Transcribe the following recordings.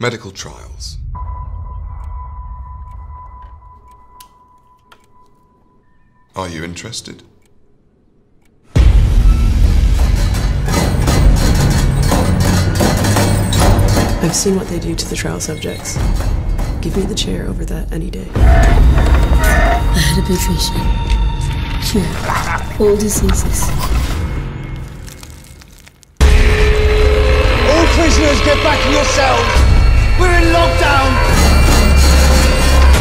Medical trials. Are you interested? I've seen what they do to the trial subjects. Give me the chair over that any day. I had a big vision. Cure all diseases. All prisoners get back in your cells. We're in lockdown.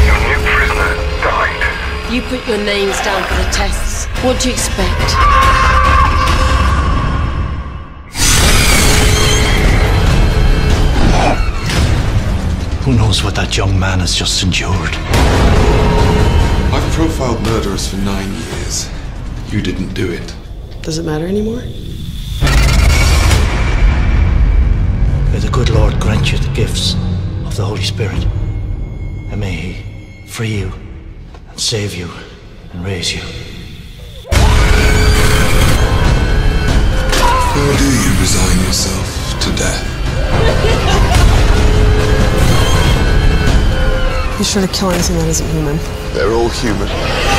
Your new prisoner died. You put your names down for the tests. What do you expect? Who knows what that young man has just endured? I've profiled murderers for nine years. You didn't do it. Does it matter anymore? May the good Lord grant you the gifts of the Holy Spirit. And may He free you and save you and raise you. Or do you resign yourself to death? He's trying to kill anything that isn't human. They're all human.